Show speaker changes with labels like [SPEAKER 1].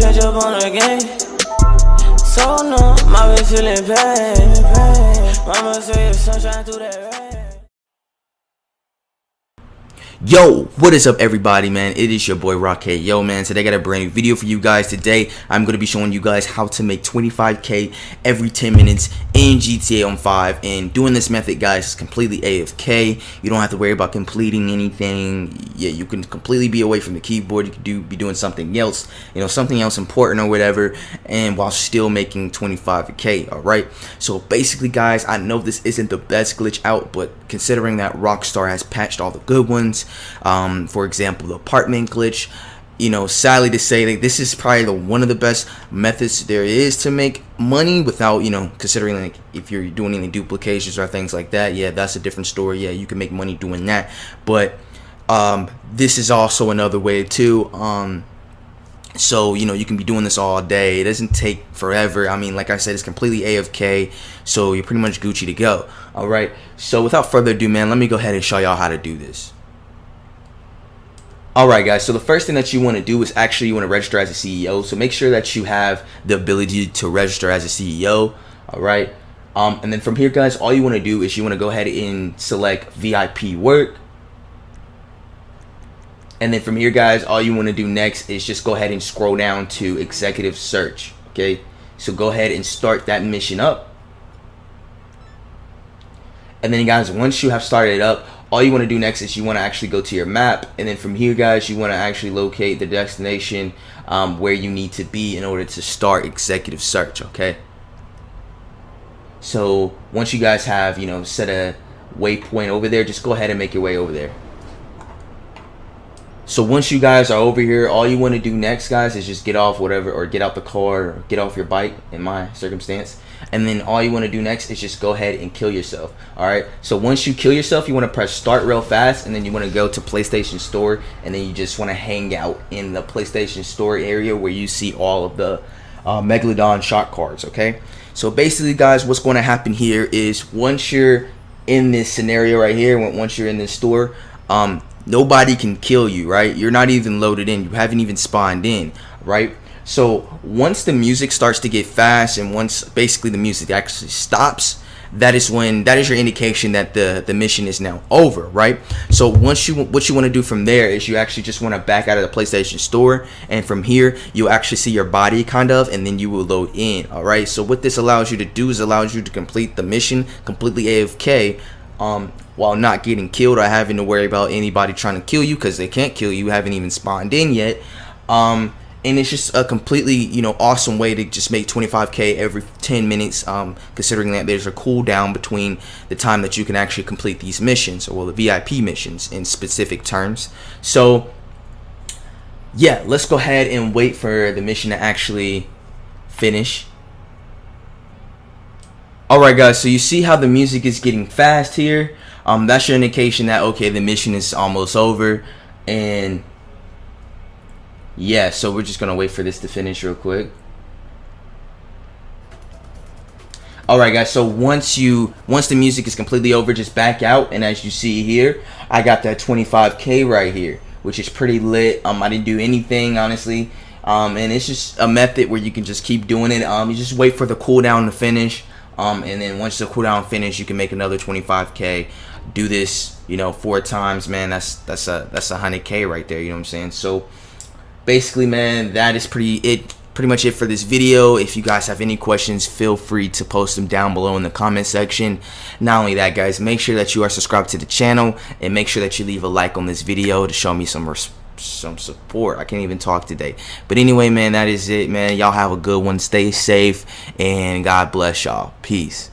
[SPEAKER 1] change up on the game. So numb, I've been feeling pain. Mama say it's sunshine through that rain.
[SPEAKER 2] Yo, what is up everybody man? It is your boy Rocket. Yo man, today I got a brand new video for you guys. Today I'm going to be showing you guys how to make 25k every 10 minutes in GTA on 5 and doing this method guys is completely AFK. You don't have to worry about completing anything. Yeah, you can completely be away from the keyboard. You can do be doing something else, you know, something else important or whatever and while still making 25k, all right? So basically guys, I know this isn't the best glitch out, but considering that Rockstar has patched all the good ones, um, for example, the apartment glitch. You know, sadly to say that this is probably the one of the best methods there is to make money without, you know, considering like if you're doing any duplications or things like that. Yeah, that's a different story. Yeah, you can make money doing that. But um, this is also another way too. Um, so you know you can be doing this all day it doesn't take forever i mean like i said it's completely afk so you're pretty much gucci to go all right so without further ado man let me go ahead and show y'all how to do this Alright guys, so the first thing that you want to do is actually you want to register as a CEO. So make sure that you have the ability to register as a CEO. Alright. Um, and then from here guys, all you want to do is you want to go ahead and select VIP work. And then from here guys, all you want to do next is just go ahead and scroll down to executive search. Okay. So go ahead and start that mission up. And then guys, once you have started it up, all you want to do next is you want to actually go to your map and then from here guys you want to actually locate the destination um, where you need to be in order to start executive search okay? So once you guys have you know set a waypoint over there just go ahead and make your way over there. So once you guys are over here all you want to do next guys is just get off whatever or get out the car or get off your bike in my circumstance and then all you want to do next is just go ahead and kill yourself all right so once you kill yourself you want to press start real fast and then you want to go to playstation store and then you just want to hang out in the playstation store area where you see all of the uh, megalodon shark cards okay? So basically guys what's going to happen here is once you're in this scenario right here once you're in this store um, nobody can kill you right? You're not even loaded in. You haven't even spawned in right so once the music starts to get fast and once basically the music actually stops, that is when that is your indication that the the mission is now over right? So once you what you want to do from there is you actually just want to back out of the playstation store and from here you'll actually see your body kind of and then you will load in all right so what this allows you to do is allows you to complete the mission completely afk um, while not getting killed or having to worry about anybody trying to kill you because they can't kill you, you haven't even spawned in yet um, and it's just a completely you know awesome way to just make 25k every 10 minutes um, considering that there's a cooldown between the time that you can actually complete these missions or well the vip missions in specific terms. So yeah let's go ahead and wait for the mission to actually finish. Alright guys so you see how the music is getting fast here? Um, that's your indication that okay the mission is almost over. And yeah, so we're just gonna wait for this to finish real quick. Alright guys, so once you once the music is completely over, just back out and as you see here, I got that 25k right here, which is pretty lit. Um I didn't do anything honestly. Um and it's just a method where you can just keep doing it. Um you just wait for the cooldown to finish. Um and then once the cooldown finish, you can make another 25k. Do this, you know, four times, man. That's that's a that's a 100k right there, you know what I'm saying? So basically man that is pretty it pretty much it for this video. If you guys have any questions feel free to post them down below in the comment section. Not only that guys make sure that you are subscribed to the channel and make sure that you leave a like on this video to show me some some support. I can't even talk today. But anyway man that is it man. Y'all have a good one. Stay safe and god bless y'all. Peace